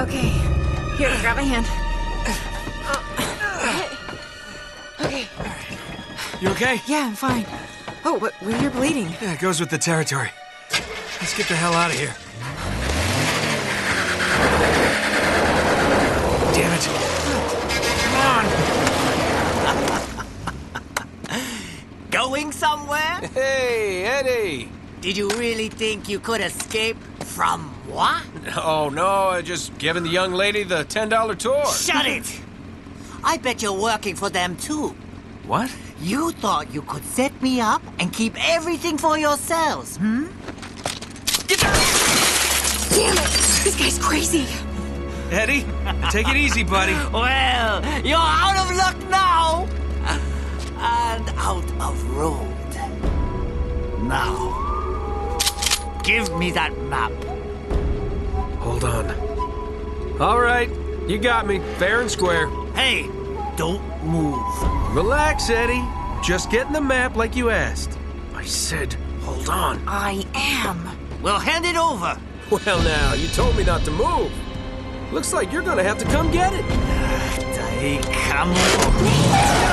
Okay. Here, grab my hand. Oh, okay. You okay? Yeah, I'm fine. Oh, but well, you're bleeding. Yeah, it goes with the territory. Let's get the hell out of here. Damn it. Come on. Going somewhere? Hey, Eddie. Did you really think you could escape from what? Oh, no, I just giving the young lady the $10 tour. Shut it! I bet you're working for them too. What? You thought you could set me up and keep everything for yourselves, hmm? Damn it! This guy's crazy. Eddie, take it easy, buddy. Well, you're out of luck now! And out of road. Now, give me that map. Hold on. All right, you got me, fair and square. Hey, don't move. Relax, Eddie. Just getting the map like you asked. I said, hold on. I am. Well, hand it over. Well, now, you told me not to move. Looks like you're gonna have to come get it. They come.